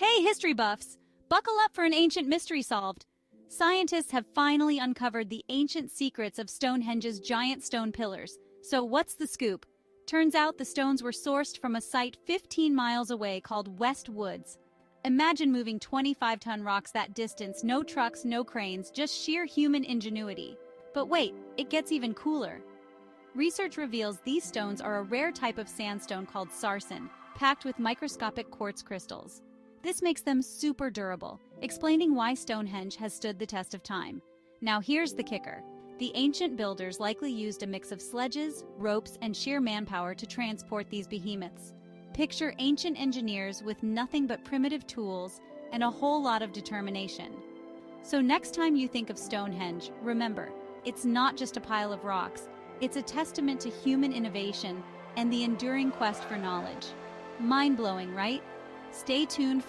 Hey, history buffs! Buckle up for an ancient mystery solved. Scientists have finally uncovered the ancient secrets of Stonehenge's giant stone pillars. So, what's the scoop? Turns out the stones were sourced from a site 15 miles away called West Woods. Imagine moving 25 ton rocks that distance, no trucks, no cranes, just sheer human ingenuity. But wait, it gets even cooler. Research reveals these stones are a rare type of sandstone called sarsen, packed with microscopic quartz crystals. This makes them super durable, explaining why Stonehenge has stood the test of time. Now here's the kicker. The ancient builders likely used a mix of sledges, ropes, and sheer manpower to transport these behemoths. Picture ancient engineers with nothing but primitive tools and a whole lot of determination. So next time you think of Stonehenge, remember, it's not just a pile of rocks, it's a testament to human innovation and the enduring quest for knowledge. Mind-blowing, right? Stay tuned for